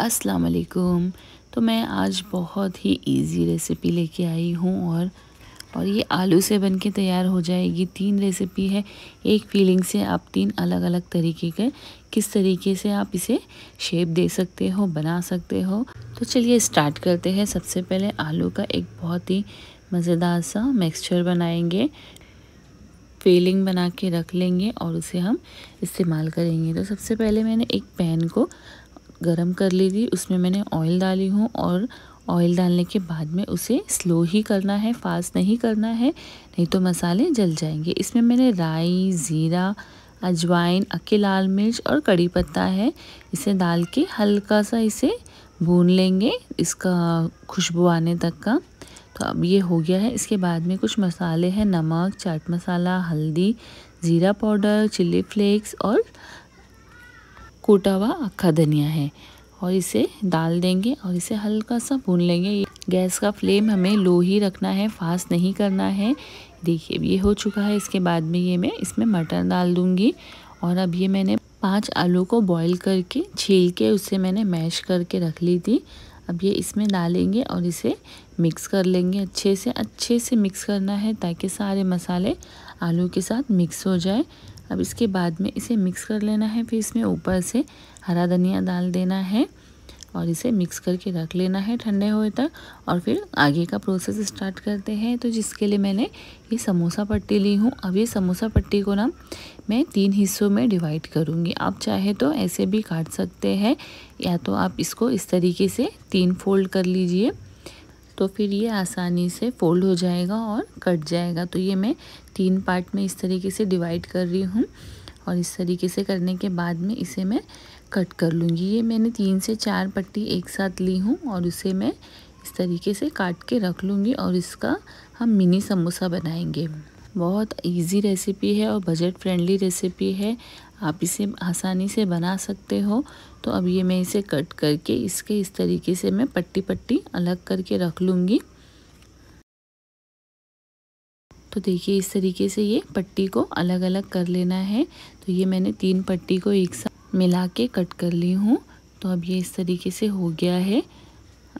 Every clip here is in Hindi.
अस्सलाम वालेकुम तो मैं आज बहुत ही इजी रेसिपी लेके आई हूँ और और ये आलू से बन के तैयार हो जाएगी। तीन रेसिपी है। एक फीलिंग से आप तीन अलग अलग तरीके के, किस तरीके से आप इसे शेप दे सकते हो, बना सकते हो। तो चलिए स्टार्ट करते हैं। सबसे पहले आलू का एक बहुत ही मज़ेदार सा मिक्सचर बनाएँगे। फीलिंग बना के रख लेंगे और उसे हम इस्तेमाल करेंगे। तो सबसे पहले मैंने एक पैन को गरम कर ली थी उसमें मैंने ऑयल डाली हूँ और ऑयल डालने के बाद में उसे स्लो ही करना है फास्ट नहीं करना है, नहीं तो मसाले जल जाएँगे। इसमें मैंने राई, ज़ीरा, अजवाइन, अक्के लाल मिर्च और कड़ी पत्ता है। इसे डाल के हल्का सा इसे भून लेंगे इसका खुशबू आने तक का। तो अब ये हो गया है। इसके बाद में कुछ मसाले हैं, नमक, चाट मसाला, हल्दी, ज़ीरा पाउडर, चिल्ली फ्लेक्स और कूटा हुआ अक्खा धनिया है। और इसे डाल देंगे और इसे हल्का सा भून लेंगे। गैस का फ्लेम हमें लो ही रखना है, फास्ट नहीं करना है। देखिए ये हो चुका है। इसके बाद में ये मैं इसमें मटर डाल दूँगी। और अब ये मैंने पाँच आलू को बॉईल करके छील के उसे मैंने मैश करके रख ली थी। अब ये इसमें डालेंगे और इसे मिक्स कर लेंगे। अच्छे से अच्छे से मिक्स करना है ताकि सारे मसाले आलू के साथ मिक्स हो जाए। अब इसके बाद में इसे मिक्स कर लेना है, फिर इसमें ऊपर से हरा धनिया डाल देना है और इसे मिक्स करके रख लेना है ठंडे हुए तक और फिर आगे का प्रोसेस स्टार्ट करते हैं। तो जिसके लिए मैंने ये समोसा पट्टी ली हूँ, अब ये समोसा पट्टी को ना मैं तीन हिस्सों में डिवाइड करूँगी। आप चाहे तो ऐसे भी काट सकते हैं या तो आप इसको इस तरीके से तीन फोल्ड कर लीजिए। तो फिर ये आसानी से फोल्ड हो जाएगा और कट जाएगा। तो ये मैं तीन पार्ट में इस तरीके से डिवाइड कर रही हूँ और इस तरीके से करने के बाद में इसे मैं कट कर लूँगी। ये मैंने तीन से चार पट्टी एक साथ ली हूँ और उसे मैं इस तरीके से काट के रख लूँगी और इसका हम मिनी समोसा बनाएँगे। बहुत इजी रेसिपी है और बजट फ्रेंडली रेसिपी है। आप इसे आसानी से बना सकते हो। तो अब ये मैं इसे कट करके इसके इस तरीके से मैं पट्टी पट्टी अलग करके रख लूँगी। तो देखिए इस तरीके से ये पट्टी को अलग अलग कर लेना है। तो ये मैंने तीन पट्टी को एक साथ मिला के कट कर ली हूँ। तो अब ये इस तरीके से हो गया है।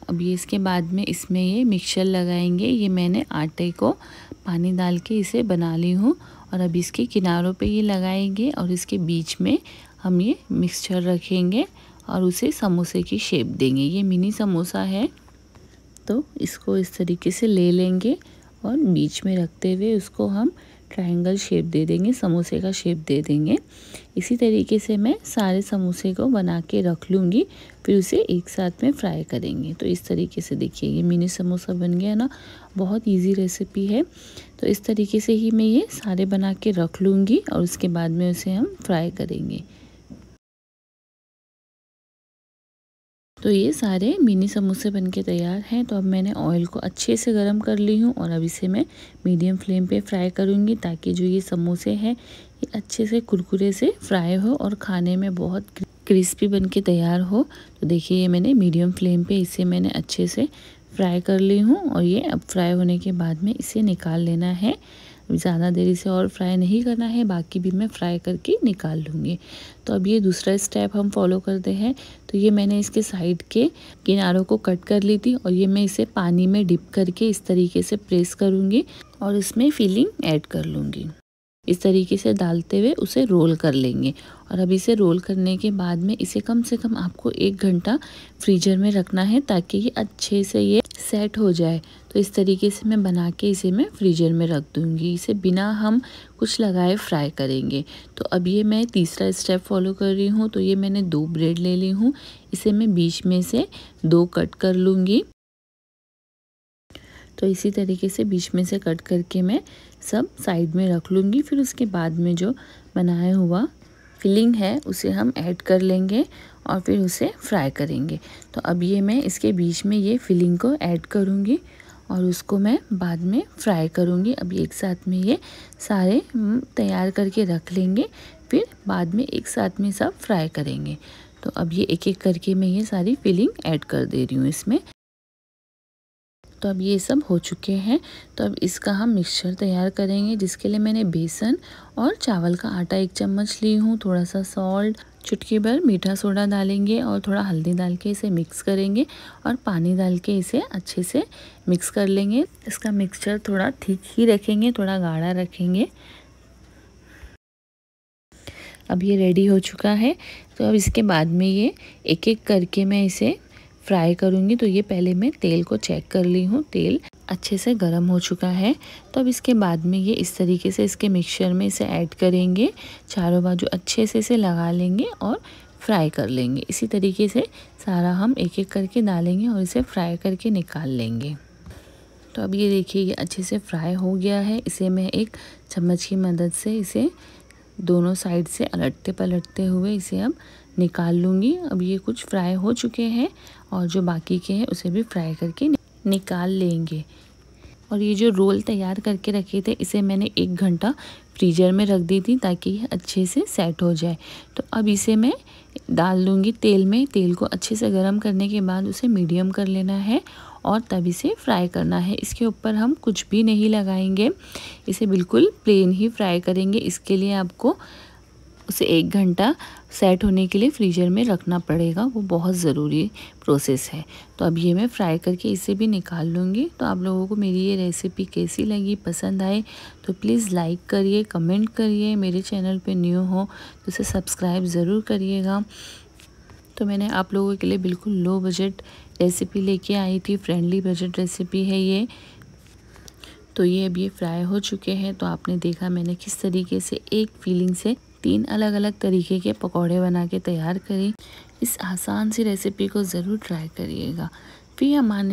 अब ये इसके बाद में इसमें ये मिक्सचर लगाएँगे। ये मैंने आटे को पानी डाल के इसे बना ली हूँ। और अब इसके किनारों पे ये लगाएँगे और इसके बीच में हम ये मिक्सचर रखेंगे और उसे समोसे की शेप देंगे। ये मिनी समोसा है तो इसको इस तरीके से ले लेंगे और बीच में रखते हुए उसको हम ट्रायंगल शेप दे देंगे, समोसे का शेप दे देंगे। इसी तरीके से मैं सारे समोसे को बना के रख लूँगी, फिर उसे एक साथ में फ्राई करेंगे। तो इस तरीके से देखिए, ये मिनी समोसा बन गया ना, बहुत इजी रेसिपी है। तो इस तरीके से ही मैं ये सारे बना के रख लूँगी और उसके बाद में उसे हम फ्राई करेंगे। तो ये सारे मिनी समोसे बन के तैयार हैं। तो अब मैंने ऑयल को अच्छे से गर्म कर ली हूँ और अब इसे मैं मीडियम फ्लेम पे फ्राई करूँगी ताकि जो ये समोसे हैं, ये अच्छे से कुरकुरे से फ्राई हो और खाने में बहुत क्रिस्पी बन के तैयार हो। तो देखिए ये मैंने मीडियम फ्लेम पे इसे मैंने अच्छे से फ्राई कर ली हूँ और ये अब फ्राई होने के बाद में इसे निकाल लेना है। ज़्यादा देरी से और फ्राई नहीं करना है, बाकी भी मैं फ्राई करके निकाल लूँगी। तो अब ये दूसरा स्टेप हम फॉलो करते हैं। तो ये मैंने इसके साइड के किनारों को कट कर ली थी और ये मैं इसे पानी में डिप करके इस तरीके से प्रेस करूँगी और इसमें फिलिंग ऐड कर लूँगी। इस तरीके से डालते हुए उसे रोल कर लेंगे। और अब इसे रोल करने के बाद में इसे कम से कम आपको एक घंटा फ्रीजर में रखना है ताकि ये अच्छे से ये सेट हो जाए। तो इस तरीके से मैं बना के इसे मैं फ्रीजर में रख दूँगी। इसे बिना हम कुछ लगाए फ्राई करेंगे। तो अब ये मैं तीसरा स्टेप फॉलो कर रही हूँ। तो ये मैंने दो ब्रेड ले ली हूँ। इसे मैं बीच में से दो कट कर लूँगी। तो इसी तरीके से बीच में से कट करके मैं सब साइड में रख लूँगी। फिर उसके बाद में जो बनाया हुआ फिलिंग है, उसे हम ऐड कर लेंगे और फिर उसे फ्राई करेंगे। तो अब ये मैं इसके बीच में ये फिलिंग को ऐड करूँगी और उसको मैं बाद में फ्राई करूँगी। अभी एक साथ में ये सारे तैयार करके रख लेंगे। फिर बाद में एक साथ में सब फ्राई करेंगे। तो अब ये एक एक करके मैं ये सारी फिलिंग ऐड कर दे रही हूँ इसमें। तो अब ये सब हो चुके हैं। तो अब इसका हम मिक्सचर तैयार करेंगे, जिसके लिए मैंने बेसन और चावल का आटा एक चम्मच ली हूँ। थोड़ा सा सॉल्ट चुटकी भर मीठा सोडा डालेंगे और थोड़ा हल्दी डाल के इसे मिक्स करेंगे और पानी डाल के इसे अच्छे से मिक्स कर लेंगे। इसका मिक्सचर थोड़ा ठीक ही रखेंगे, थोड़ा गाढ़ा रखेंगे। अब ये रेडी हो चुका है। तो अब इसके बाद में ये एक एक करके मैं इसे फ्राई करूँगी तो ये पहले मैं तेल को चेक कर ली हूँ। तेल अच्छे से गर्म हो चुका है। तो अब इसके बाद में ये इस तरीके से इसके मिक्सचर में इसे ऐड करेंगे। चारों बाजू अच्छे से इसे लगा लेंगे और फ्राई कर लेंगे। इसी तरीके से सारा हम एक एक करके डालेंगे और इसे फ्राई करके निकाल लेंगे। तो अब ये देखिए, ये अच्छे से फ्राई हो गया है। इसे मैं एक चम्मच की मदद से इसे दोनों साइड से अलटते पलटते हुए इसे अब निकाल लूँगी। अब ये कुछ फ्राई हो चुके हैं। और जो बाकी के हैं, उसे भी फ्राई करके निकाल लेंगे। और ये जो रोल तैयार करके रखे थे, इसे मैंने एक घंटा फ्रीजर में रख दी थी ताकि ये अच्छे से सेट हो जाए। तो अब इसे मैं डाल दूँगी तेल में। तेल को अच्छे से गर्म करने के बाद उसे मीडियम कर लेना है और तब इसे फ्राई करना है। इसके ऊपर हम कुछ भी नहीं लगाएँगे। इसे बिल्कुल प्लेन ही फ्राई करेंगे। इसके लिए आपको उसे एक घंटा सेट होने के लिए फ्रीजर में रखना पड़ेगा। वो बहुत ज़रूरी प्रोसेस है। तो अब ये मैं फ्राई करके इसे भी निकाल लूँगी। तो आप लोगों को मेरी ये रेसिपी कैसी लगी, पसंद आए तो प्लीज़ लाइक करिए कमेंट करिए। मेरे चैनल पे न्यू हो तो उसे सब्सक्राइब ज़रूर करिएगा। तो मैंने आप लोगों के लिए बिल्कुल लो बजट रेसिपी लेके आई थी। फ्रेंडली बजट रेसिपी है ये। तो ये अब ये फ्राई हो चुके हैं। तो आपने देखा मैंने किस तरीके से एक फीलिंग से तीन अलग अलग तरीके के पकौड़े बना के तैयार करें। इस आसान सी रेसिपी को ज़रूर ट्राई करिएगा। फिर अमान